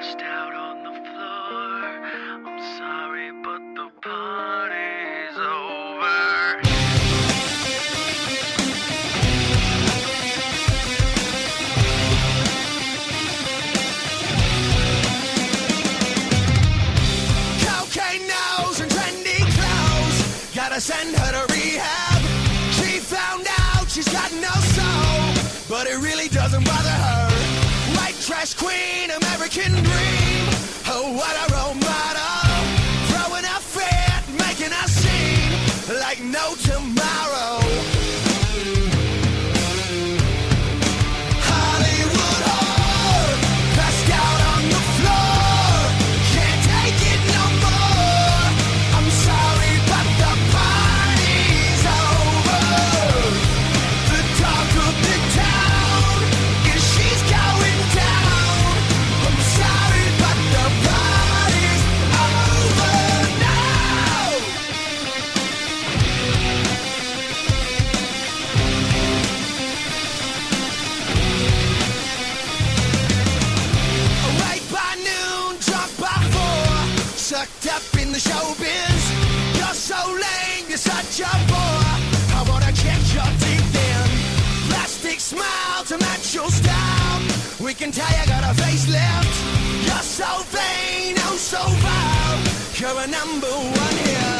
out on the floor. I'm sorry, but the party's over. Cocaine nose and trendy clothes. Gotta send her to rehab. She found out she's got no soul, but it really doesn't bother her. Trash queen, American dream. Oh, what a role model. Throwing her fit, making a scene like no tomorrow. In the showbiz. You're so lame, you're such a bore. I wanna kick your teeth in. Plastic smile to match your style. We can tell you got a facelift. You're so vain, oh so vile. You're a number one here.